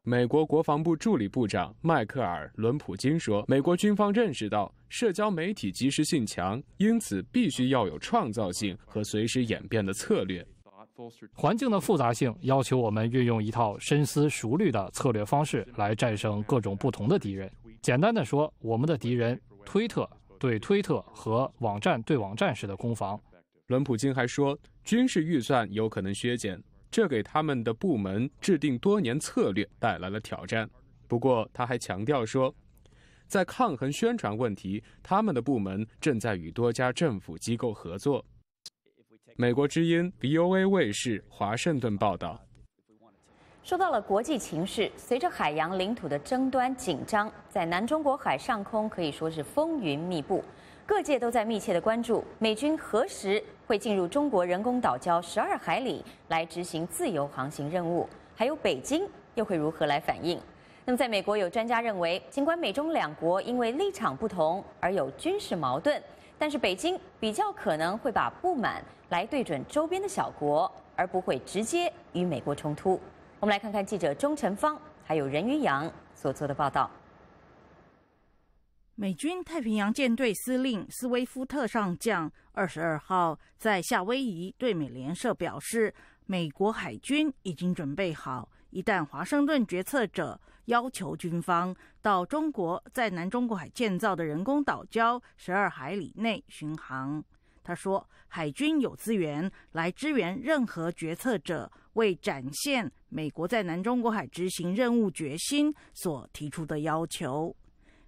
美国国防部助理部长迈克尔·伦普金说：“美国军方认识到社交媒体及时性强，因此必须要有创造性和随时演变的策略。环境的复杂性要求我们运用一套深思熟虑的策略方式来战胜各种不同的敌人。简单的说，我们的敌人——推特对推特和网站对网站式的攻防。”伦普金还说，军事预算有可能削减，这给他们的部门制定多年策略带来了挑战。不过，他还强调说，在抗衡宣传问题，他们的部门正在与多家政府机构合作。美国之音 VOA 卫视华盛顿报道。说到了国际情势，随着海洋领土的争端紧张，在南中国海上空可以说是风云密布。各界都在密切的关注美军何时会进入中国人工岛礁十二海里来执行自由航行任务，还有北京又会如何来反应？那么，在美国有专家认为，尽管美中两国因为立场不同而有军事矛盾，但是北京比较可能会把不满来对准周边的小国，而不会直接与美国冲突。我们来看看记者钟晨芳还有任于洋所做的报道。美军太平洋舰队司令斯威夫特上将二十二号在夏威夷对美联社表示，美国海军已经准备好，一旦华盛顿决策者要求军方到中国在南中国海建造的人工岛礁十二海里内巡航。他说，海军有资源来支援任何决策者为展现美国在南中国海执行任务决心所提出的要求。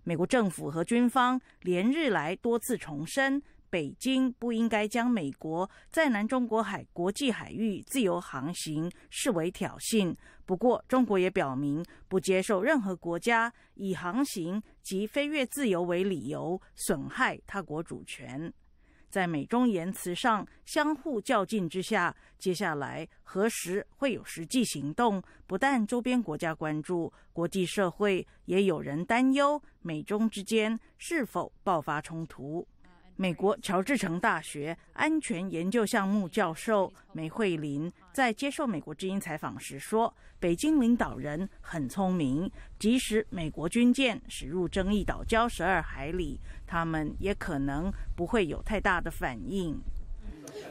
美国政府和军方连日来多次重申，北京不应该将美国在南中国海国际海域自由航行视为挑衅。不过，中国也表明不接受任何国家以航行及飞越自由为理由损害他国主权。在美中言辞上相互较劲之下，接下来何时会有实际行动？不但周边国家关注，国际社会也有人担忧美中之间是否爆发冲突。美国乔治城大学安全研究项目教授梅惠林在接受美国之音采访时说：“北京领导人很聪明，即使美国军舰驶入争议岛礁十二海里，他们也可能不会有太大的反应。”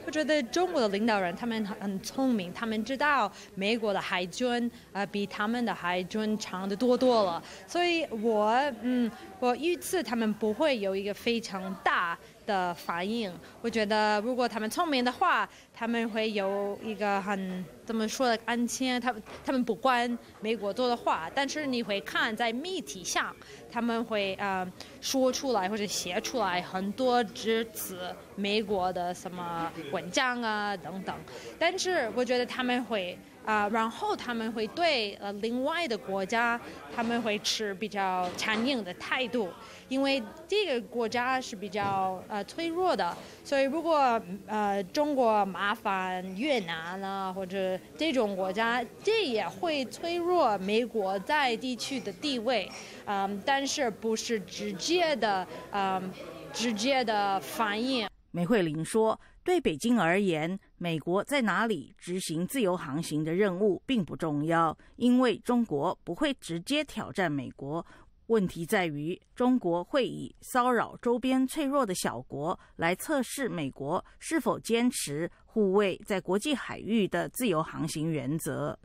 我觉得中国的领导人他们很聪明，他们知道美国的海军啊比他们的海军强的多多了，所以我嗯，我预测他们不会有一个非常大。的反应，我觉得如果他们聪明的话，他们会有一个很怎么说的安全。他们他们不管美国做的话，但是你会看在媒体上，他们会呃说出来或者写出来很多支持美国的什么文章啊等等。但是我觉得他们会。啊，然后他们会对呃另外的国家，他们会持比较强硬的态度，因为这个国家是比较呃脆弱的，所以如果呃中国麻烦越南啊或者这种国家，这也会脆弱美国在地区的地位，嗯，但是不是直接的嗯直接的反应。梅惠玲说。对北京而言，美国在哪里执行自由航行的任务并不重要，因为中国不会直接挑战美国。问题在于，中国会以骚扰周边脆弱的小国来测试美国是否坚持护卫在国际海域的自由航行原则。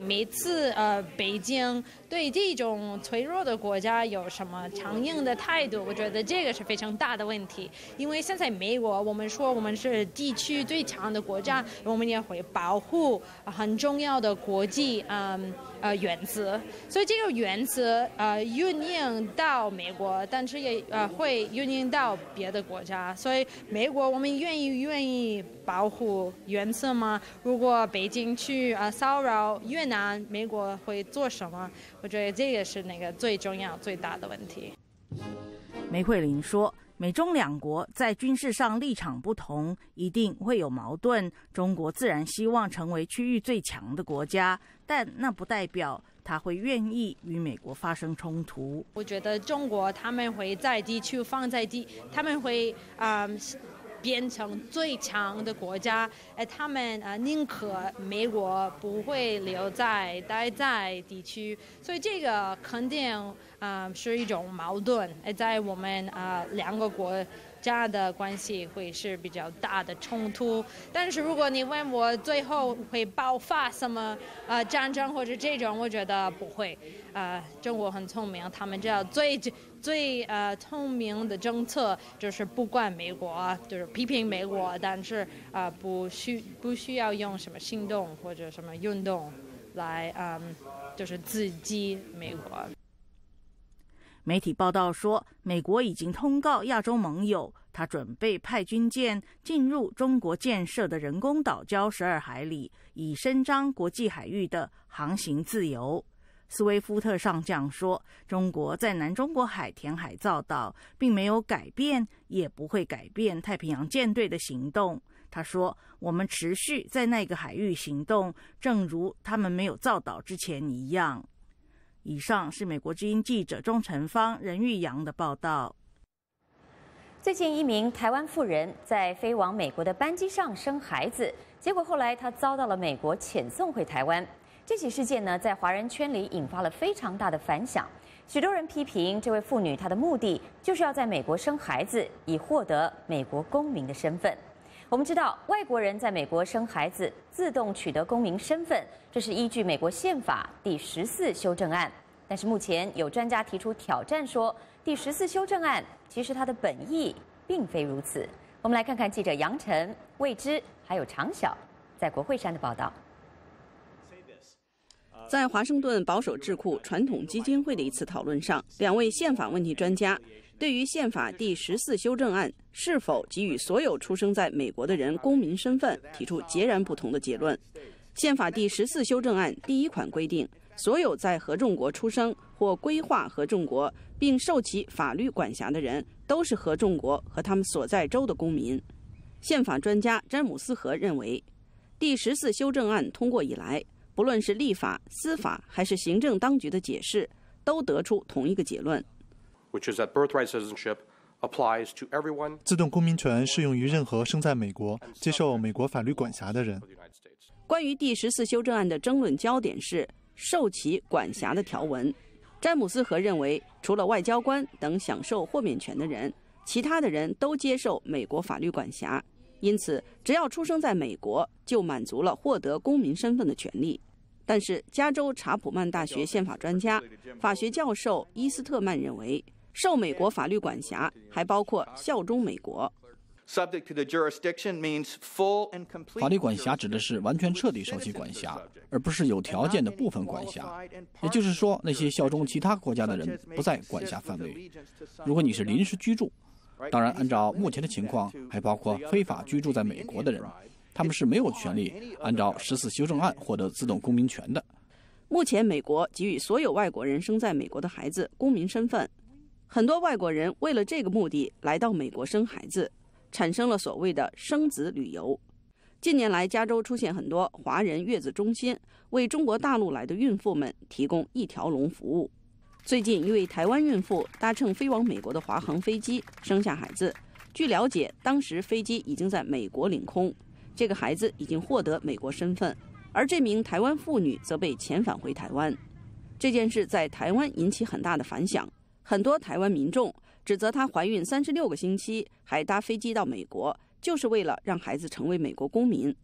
每次呃，北京对这种脆弱的国家有什么强硬的态度？我觉得这个是非常大的问题。因为现在美国，我们说我们是地区最强的国家，我们也会保护很重要的国际嗯呃原则。所以这个原则呃运用到美国，但是也呃会运用到别的国家。所以美国，我们愿意愿意保护原则吗？如果北京去呃骚扰越南，美国会做什么？我觉得这个是那个最重要、最大的问题。梅惠玲说。美中两国在军事上立场不同，一定会有矛盾。中国自然希望成为区域最强的国家，但那不代表他会愿意与美国发生冲突。我觉得中国他们会在地区放在地，他们会啊。变成最强的国家，哎，他们啊宁可美国不会留在待在地区，所以这个肯定啊是一种矛盾，哎，在我们啊两个国。家的关系会是比较大的冲突，但是如果你问我最后会爆发什么呃战争或者这种，我觉得不会。呃，中国很聪明，他们知道最最呃聪明的政策就是不管美国，就是批评美国，但是啊不需不需要用什么行动或者什么运动来嗯就是刺激美国。媒体报道说，美国已经通告亚洲盟友，他准备派军舰进入中国建设的人工岛礁十二海里，以伸张国际海域的航行自由。斯威夫特上将说：“中国在南中国海填海造岛，并没有改变，也不会改变太平洋舰队的行动。”他说：“我们持续在那个海域行动，正如他们没有造岛之前一样。”以上是美国之音记者钟成芳、任玉阳的报道。最近，一名台湾妇人在飞往美国的班机上生孩子，结果后来她遭到了美国遣送回台湾。这起事件呢，在华人圈里引发了非常大的反响。许多人批评这位妇女，她的目的就是要在美国生孩子，以获得美国公民的身份。我们知道，外国人在美国生孩子自动取得公民身份，这是依据美国宪法第十四修正案。但是目前有专家提出挑战，说第十四修正案其实它的本意并非如此。我们来看看记者杨晨、魏之还有常晓在国会山的报道。在华盛顿保守智库传统基金会的一次讨论上，两位宪法问题专家。对于宪法第十四修正案是否给予所有出生在美国的人公民身份提出截然不同的结论。宪法第十四修正案第一款规定，所有在合众国出生或规划合众国并受其法律管辖的人都是合众国和他们所在州的公民。宪法专家詹姆斯·河认为，第十四修正案通过以来，不论是立法、司法还是行政当局的解释，都得出同一个结论。Which is that birthright citizenship applies to everyone. 自动公民权适用于任何生在美国、接受美国法律管辖的人。关于第十四修正案的争论焦点是受其管辖的条文。詹姆斯·和认为，除了外交官等享受豁免权的人，其他的人都接受美国法律管辖，因此只要出生在美国，就满足了获得公民身份的权利。但是，加州查普曼大学宪法专家、法学教授伊斯特曼认为。受美国法律管辖，还包括效忠美国。法律管辖指的是完全彻底受其管辖，而不是有条件的部分管辖。也就是说，那些效忠其他国家的人不在管辖范围。如果你是临时居住，当然，按照目前的情况，还包括非法居住在美国的人，他们是没有权利按照十四修正案获得自动公民权的。目前，美国给予所有外国人生在美国的孩子公民身份。很多外国人为了这个目的来到美国生孩子，产生了所谓的生子旅游。近年来，加州出现很多华人月子中心，为中国大陆来的孕妇们提供一条龙服务。最近，一位台湾孕妇搭乘飞往美国的华航飞机生下孩子。据了解，当时飞机已经在美国领空，这个孩子已经获得美国身份，而这名台湾妇女则被遣返回台湾。这件事在台湾引起很大的反响。很多台湾民众指责她怀孕三十六个星期还搭飞机到美国，就是为了让孩子成为美国公民。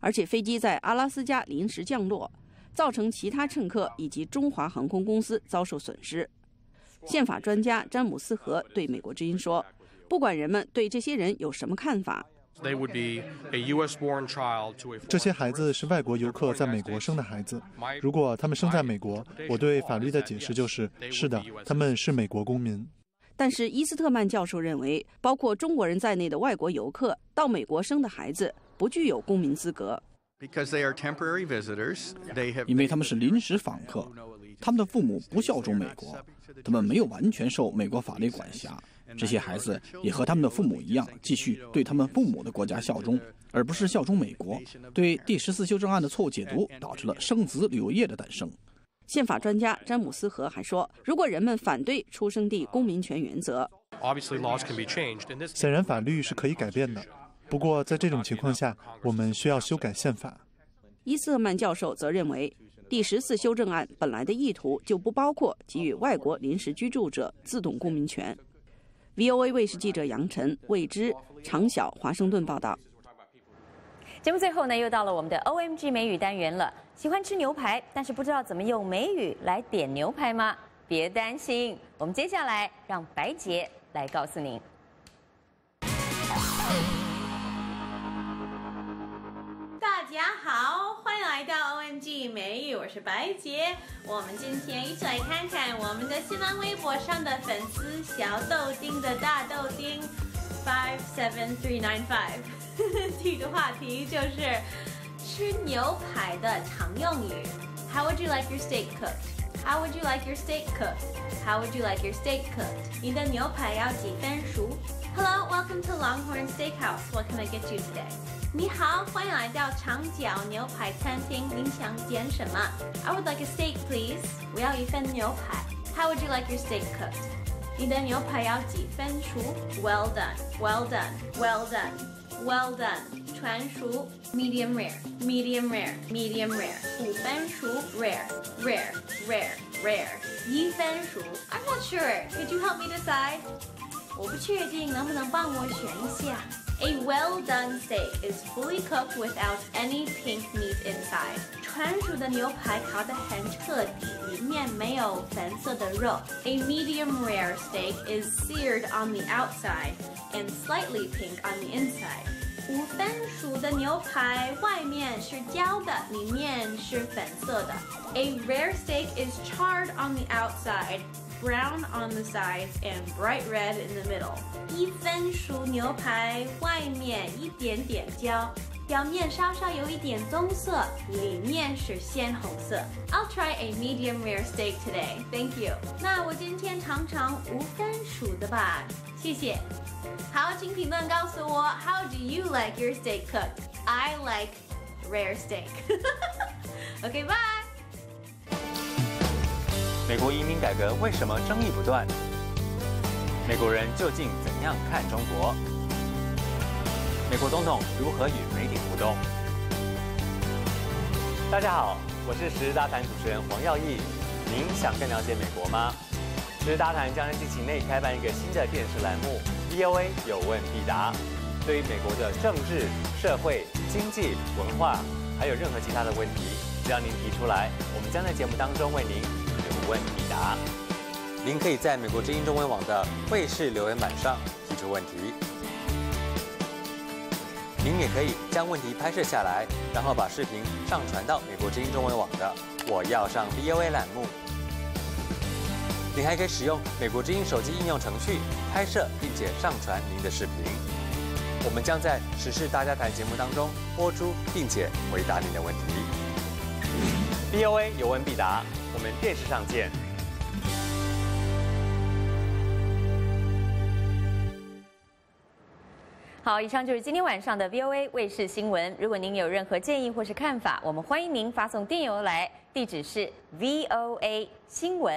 而且飞机在阿拉斯加临时降落，造成其他乘客以及中华航空公司遭受损失。宪法专家詹姆斯·和对美国之音说：“不管人们对这些人有什么看法。”这些孩子是外国游客在美国生的孩子。如果他们生在美国，我对法律的解释就是：是的，他们是美国公民。但是伊斯特曼教授认为，包括中国人在内的外国游客到美国生的孩子不具有公民资格。因为他们是临时访客，他们的父母不效忠美国，他们没有完全受美国法律管辖。这些孩子也和他们的父母一样，继续对他们父母的国家效忠，而不是效忠美国。对第十四修正案的错误解读，导致了生子旅游业的诞生。宪法专家詹姆斯·和还说，如果人们反对出生地公民权原则，显然法律是可以改变的。不过在这种情况下，我们需要修改宪法。伊瑟曼教授则认为，第十四修正案本来的意图就不包括给予外国临时居住者自动公民权。VOA 卫视记者杨晨、魏之、常晓华盛顿报道。节目最后呢，又到了我们的 OMG 美语单元了。喜欢吃牛排，但是不知道怎么用美语来点牛排吗？别担心，我们接下来让白洁来告诉您。大家好，来到 OMG 美语，我是白洁。我们今天一起来看看我们的新浪微博上的粉丝小豆丁的大豆丁 five seven three nine five，这个话题就是吃牛排的常用语。How would you like your steak cooked? How would you like your steak cooked? How would you like your steak cooked? 你的牛排要几分熟？Hello, welcome to Longhorn Steakhouse. What can I get you today? 你好，欢迎来到长角牛排餐厅。您想点什么？I would like a steak, please. 我要一份牛排。How would you like your steak cooked? 你的牛排要几分熟？Well done, well done, well done, well done. 全熟，medium rare, medium rare, medium rare. 五分熟，rare, rare, rare, rare. 一分熟，I'm not sure. Could you help me decide? 我不确定，能不能帮我选一下 ？A well done steak is fully cooked without any pink meat inside. 全熟的牛排烤得很彻底，里面没有粉色的肉。A medium rare steak is seared on the outside and slightly pink on the inside. 五分熟的牛排外面是焦的，里面是粉色的。A rare steak is charred on the outside brown on the sides and bright red in the middle. 一分熟牛排外面一点点焦，表面稍稍有一点棕色，里面是鲜红色。I'll try a medium rare steak today. Thank you. 那我今天尝尝无分熟的吧，谢谢。好，请评论告诉我，How do you like your steak cooked? I like rare steak. okay, bye. 美国移民改革为什么争议不断？美国人究竟怎样看中国？美国总统如何与媒体互动？大家好，我是时事大谈主持人黄耀义。您想更了解美国吗？时事大谈将在近期内开办一个新的电视栏目，VOA 有问必答。对于美国的政治、社会、经济、文化，还有任何其他的问题，只要您提出来，我们将在节目当中为您。问必答，您可以在美国之音中文网的卫视留言板上提出问题。您也可以将问题拍摄下来，然后把视频上传到美国之音中文网的“我要上 VOA” 栏目。您还可以使用美国之音手机应用程序拍摄并且上传您的视频。我们将在《时事大家谈》节目当中播出，并且回答您的问题。VOA 有问必答。我们电视上见。好，以上就是今天晚上的 VOA 卫视新闻。如果您有任何建议或是看法，我们欢迎您发送电邮来，地址是 VOA 新闻。